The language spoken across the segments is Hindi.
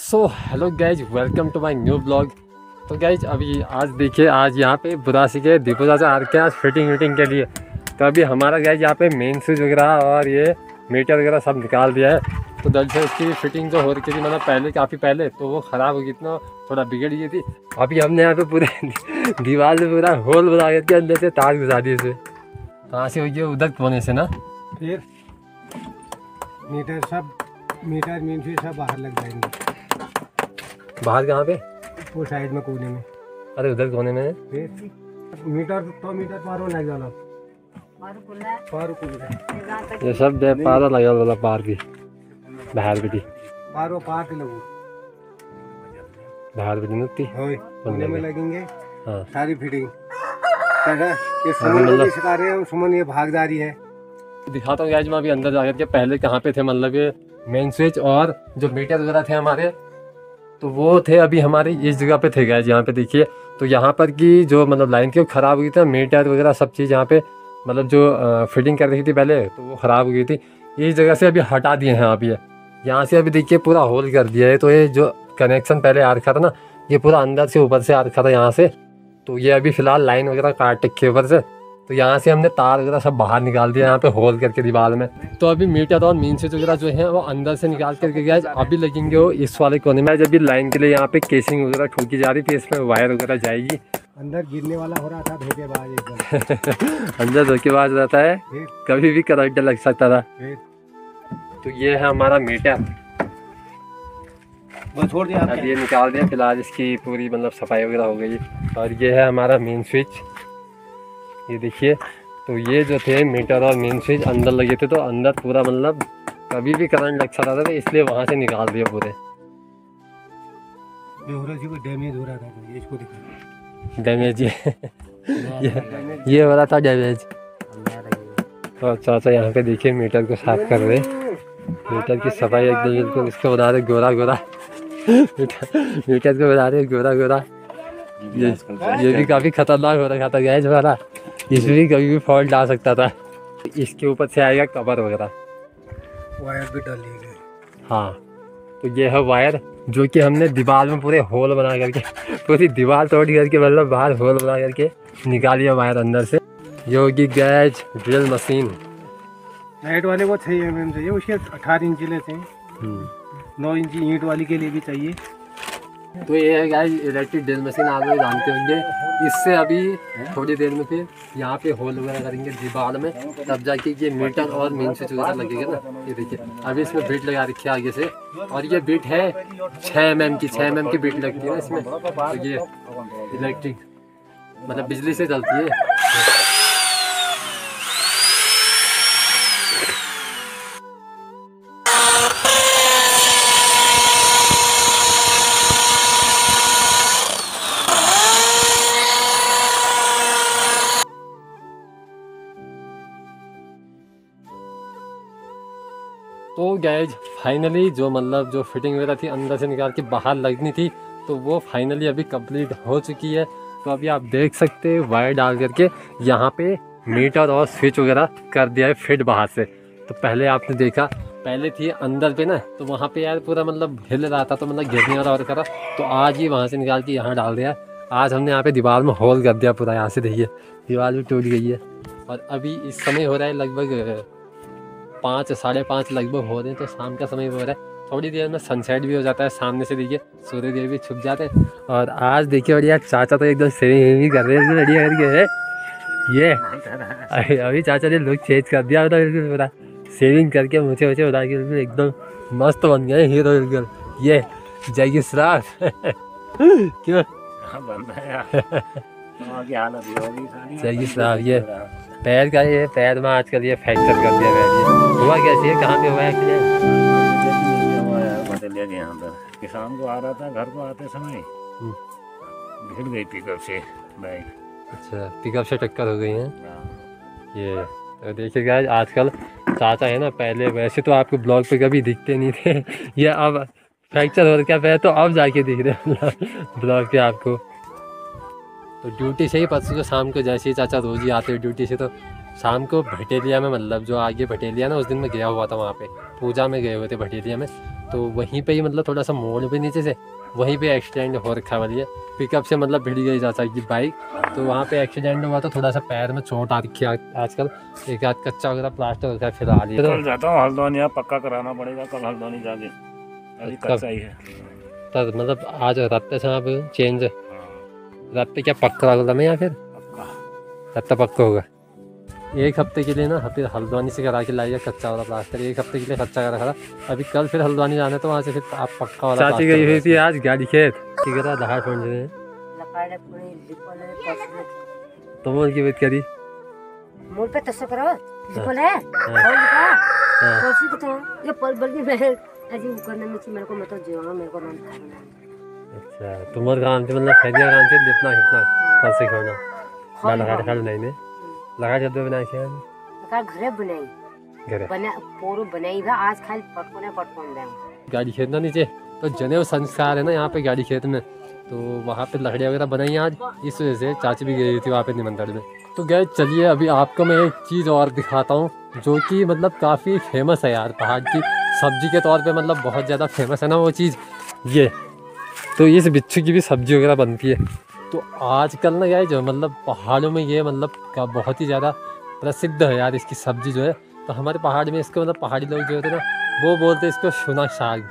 So hello guys welcome to my new blog तो गैज अभी आज देखिए, आज यहाँ पे बुरासी के दीपू चाचा आ रखे आज फिटिंग विटिंग के लिए। तो अभी हमारा गैज यहाँ पे मेन स्विच वगैरह और ये मीटर वगैरह सब निकाल दिया है। तो दरअसल इसकी फिटिंग जो हो रखी थी मतलब पहले, काफ़ी पहले तो वो ख़राब हो गई इतना थोड़ा बिगड़ गई थी। अभी हमने यहाँ पे पूरे दीवार में पूरा होल बना करके अंदर से तार घुसा दिए इसे कहाँ से हो गया उधर कोने से ना फिर मीटर सब मीटर मीन फिर सब बाहर लग जाएँगे। बाहर कहाँ पे? वो साइड में कोने में। अरे उधर कोने में फिर मीटर तो मीटर पारो लग जाना। पारो कुल ये सब दे पारा लगा वाला पार भी बाहर भी पारो पार के लगू बाहर भी नहीं होय कोने में लगेंगे। हाँ। सारी फिटिंग कैसा ये सुमन को हैं सुमन ये भाग जा रही है। दिखाता हूँ आज मैं अभी अंदर जाकर के पहले कहाँ पे थे मतलब ये मेन स्विच और जो मीटर वगैरह थे हमारे तो वो थे अभी हमारे इस जगह पे थे गैज यहाँ पे देखिए। तो यहाँ पर की जो मतलब लाइन थी वो ख़राब हुई थी मीटर वगैरह सब चीज़ यहाँ पे मतलब जो फिटिंग कर रही थी पहले तो वो ख़राब हो गई थी। इस जगह से अभी हटा दिए हैं आप ये। यहाँ से अभी देखिए पूरा होल कर दिया है तो ये जो कनेक्शन पहले आ रखा था ना, ये पूरा अंदर से ऊपर से आ रखा था यहाँ से। तो ये अभी फ़िलहाल लाइन वगैरह काट रखी ऊपर से। तो यहाँ से हमने तार वगैरह सब बाहर निकाल दिया यहाँ पे होल करके दीवार में। तो अभी मीटर और मीन स्विच वगैरह जो है वो अंदर से निकाल करके गया अभी लगेंगे वो इस वाले कोने में। जब भी लाइन के लिए यहाँ पे केसिंग वगैरह ठोकी जा रही थी इसमें वायर वगैरह जाएगी। अंदर गिरने वाला हो रहा था धोखेबाज अंदर धोखेबाज रहता है। कभी भी करंट लग सकता था। तो ये है हमारा मीटर छोड़ दिया अब ये निकाल दिया फ़िलहाल इसकी पूरी मतलब सफ़ाई वगैरह हो गई। और ये है हमारा मेन स्विच ये देखिए तो ये जो थे मीटर और मेन स्विच अंदर लगे थे तो अंदर पूरा मतलब कभी भी करंट लग सकता था तो इसलिए वहाँ से निकाल दिया पूरे। बेहोरा जी को डैमेज हो रहा था तो ये इसको दिखा डैमेज ये। ये ये हो रहा था डैमेज और चाचा यहाँ पे देखिए मीटर को साफ़ कर रहे। मीटर की सफ़ाई एकदम बिल्कुल इसको बना रहे गोरा गोरा। मीटर मीटर को बना रहे गोरा गोरा। ये ये भी काफ़ी खतरनाक हो रखा था गैस वाला। इसमें भी कभी भी फॉल्ट आ सकता था। इसके ऊपर से आएगा कवर वगैरह। वायर भी डाल गए। हाँ तो ये है वायर जो कि हमने दीवार में पूरे होल बना करके पूरी दीवार तोड़ करके मतलब बाहर होल बना करके निकालिए वायर अंदर से। ये होगी गैज ड्रिल मशीन। लाइट वाले को छः एम एम चाहिए उसके अठारह इंची लेते हैं। हम्म। नौ इंची ईंट वाली के लिए भी चाहिए। तो ये है गाइस इलेक्ट्रिक ड्रिल मशीन आप लोग जानते होंगे। इससे अभी थोड़ी देर में फिर यहाँ पे होल वगैरह करेंगे दीवार में, तब जाके ये मीटर और मेन स्विच वगैरह लगेगा ना। ये देखिए अभी इसमें बीट लगा रखी है आगे से। और ये बीट है छः एम की छः एम की बीट लगती है ना इसमें। तो ये इलेक्ट्रिक मतलब बिजली से चलती है। तो गैज फाइनली जो मतलब जो फिटिंग वगैरह थी अंदर से निकाल के बाहर लगनी थी तो वो फाइनली अभी कंप्लीट हो चुकी है। तो अभी आप देख सकते हैं वायर डाल करके यहाँ पे मीटर और स्विच वगैरह कर दिया है फिट बाहर से। तो पहले आपने देखा, पहले थी अंदर पे ना तो वहाँ पे यार पूरा मतलब हिल रहा था तो मतलब गिरने वाला और करा। तो आज ही वहाँ से निकाल के यहाँ डाल दिया। आज हमने यहाँ पे दीवार में होल कर दिया पूरा, यहाँ से देखिए, दीवार भी टूट गई है। और अभी इस समय हो रहा है लगभग पाँच साढ़े पाँच लगभग हो रहे हैं तो शाम का समय हो रहा है। थोड़ी देर में सनसेट भी हो जाता है सामने से देखिए सूर्य देव भी छुप जाते हैं। और आज देखिए बढ़िया चाचा तो एकदम सेविंग भी कर रहे हैं बढ़िया करके है। ये अभी अभी चाचा ने लुक चेंज कर दिया था बिल्कुल पूरा सेविंग करके मुझे मुझे बता के बिल्कुल एकदम मस्त बन गए हीरो बिल्कुल। ये जय की श्राफ क्यों जय की श्राफ ये पैर का ये पैर में आजकल ये फ्रैक्चर कर दिया पैर ये हुआ कैसे है कहाँ पे हुआ है एक्सीडेंट ले गए अंदर। किसान को आ रहा था घर को आते समय। भिड़ गई पिकअप से बाइक अच्छा पिकअप से टक्कर हो गई है? हाँ। ये तो देखिए गाइस आजकल चाचा है ना पहले वैसे तो आपको ब्लॉग पे कभी दिखते नहीं थे ये अब फ्रैक्चर हो रखा है तो अब जाके दिख रहे हैं ब्लॉग पे आपको। तो ड्यूटी से ही को शाम को जैसे ही चाचा रोज ही आते हैं ड्यूटी से तो शाम को भटेलिया में मतलब जो आगे भटेलिया ना उस दिन मैं गया हुआ था वहाँ पे। पूजा में गए हुए थे भटेलिया में। तो वहीं पे ही मतलब थोड़ा सा मोड़ भी नीचे से वहीं पे एक्सीडेंट हो रखा वाली है पिकअप से मतलब भिड़ गई जा सकती बाइक तो वहाँ पे एक्सीडेंट हुआ तो थोड़ा सा पैर में चोट आ रखी है आजकल। एक आध कच्चा वगैरह प्लास्टर वगैरह ये कल जाता हूँ हल्द्वानी पक्का कराना पड़ेगा कल हल्द्वानी जाके। अभी कच्चा ही है। तो मतलब आज रात से आप चेंज हाँ, रात क्या पक्का लग लगता में या फिर? पक्का। रात पक्का होगा। एक हफ़्ते के लिए ना फिर हल्द्वानी से करा के लाइए कच्चा वाला प्लास्टर एक हफ़्ते के लिए कच्चा करा खड़ा अभी कल फिर हल्द्वानी जाना है तो वहाँ से फिर आप पक्का वाला चाची गई हुई थी आज गाड़ी खेत ठीक है? दहाड़ फ़ोन रहे तुम की बात करी। मोड़ पे तस्सा करो। लिपल है। और लिपा। हाँ। कोसी को तो ये पल बल्कि मैं अजी करने में मेरे को मतलब जीवा मेरे को नाम खाना अच्छा तुम्हारे काम से मतलब फैलिया काम से लिपना हिपना कल से खाना हाँ, लगा हाँ। नहीं ने लगा जब बनाए थे का घरे बनाई। घरे? बना पोरो बनाई बा आज खाली पटकोने पटकोन दे गाड़ी खेत ना नीचे? तो जनेऊ संस्कार है ना यहाँ पे गाड़ी खेत में। तो वहाँ पे लकड़ियाँ वगैरह बनाई आज। इस वजह से चाची भी गई थी वहाँ पे निमंत्रण में। तो गए चलिए अभी आपको मैं एक चीज़ और दिखाता हूँ जो कि मतलब काफ़ी फ़ेमस है यार पहाड़ की सब्ज़ी के तौर पे मतलब बहुत ज़्यादा फ़ेमस है ना वो चीज़। ये तो इस बिच्छू की भी सब्ज़ी वगैरह बनती है। तो आजकल ना यार जो मतलब पहाड़ों में ये मतलब का बहुत ही ज़्यादा प्रसिद्ध है यार इसकी सब्ज़ी जो है। तो हमारे पहाड़ में इसको मतलब पहाड़ी लोग जो होते हैं ना, वो बोलते हैं इसको शुना साग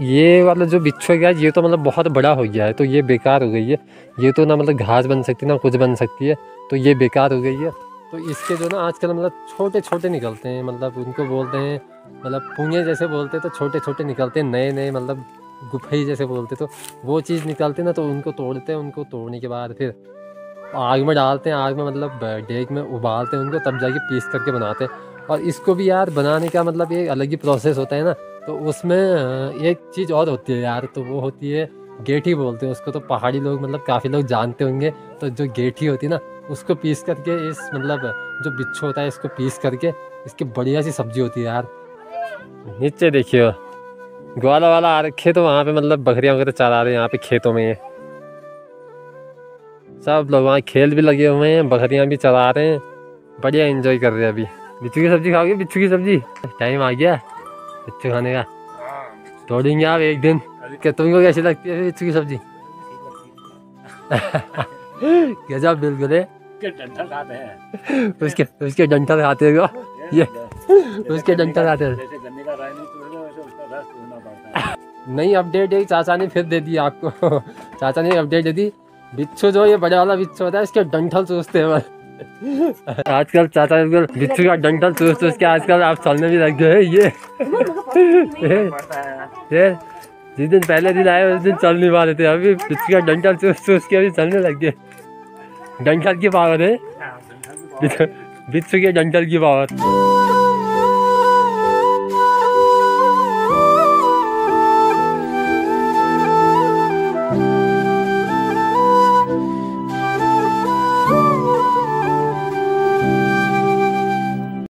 ये वाला जो बिच्छू यार, ये तो मतलब बहुत बड़ा हो गया है तो ये बेकार हो गई है। ये तो ना मतलब घास बन सकती है, ना कुछ बन सकती है तो ये बेकार हो गई है। तो इसके जो ना आजकल मतलब छोटे छोटे निकलते हैं मतलब उनको बोलते हैं मतलब पुंगे जैसे बोलते हैं तो छोटे छोटे निकलते हैं नए नए मतलब गुफई जैसे बोलते तो वो चीज़ निकलते ना तो उनको तोड़ते हैं उनको तोड़ने के बाद फिर आग में डालते हैं आग में मतलब डेग में उबालते हैं उनको, तब जाके पीस करके बनाते। हैं और इसको भी यार बनाने का मतलब एक अलग ही प्रोसेस होता है ना तो उसमें एक चीज़ और होती है यार तो वो होती है गेठी बोलते हैं उसको तो पहाड़ी लोग मतलब काफ़ी लोग जानते होंगे तो जो गेठी होती है ना, उसको पीस करके इस मतलब जो बिच्छू होता है, इसको पीस करके, इसकी बढ़िया सी सब्ज़ी होती है यार। नीचे देखिए ग्वाला वाला आ रखे तो वहाँ पे मतलब बकरियाँ वगैरह चरा रहे हैं यहाँ पे खेतों में। सब लोग वहाँ खेल भी लगे हुए हैं, बकरियाँ भी चरा रहे हैं। बढ़िया इंजॉय कर रहे हैं अभी। बिच्छू की सब्ज़ी खाओगे? बिच्छू की सब्ज़ी? टाइम आ गया। बिच्छू खाने का। तोड़ेंगे आप एक दिन। क्या तुमको कैसी लगती है बिच्छू की सब्ज़ी? गजब बिल्कुल हैं उसके उसके डंठल खाते हो? ये, उसके डंठल खाते हैं? नई अपडेट एक चाचा ने फिर दे दी आपको। चाचा ने अपडेट दे दी। बिच्छू जो ये बड़े वाला बिच्छू होता है इसके डंठल चूसते हैं आजकल चाचा बिल्कुल बिच्छू का डंठल चूस चूस के आजकल आप चलने भी लग गए ये। ये है ये जिस दिन पहले दिन आए उस दिन चल नहीं पा रहे थे अभी बिच्छू का डंठल चूस चूस के अभी चलने लग गए। डंठल की पावर है। बिच्छू के डंठल की पावर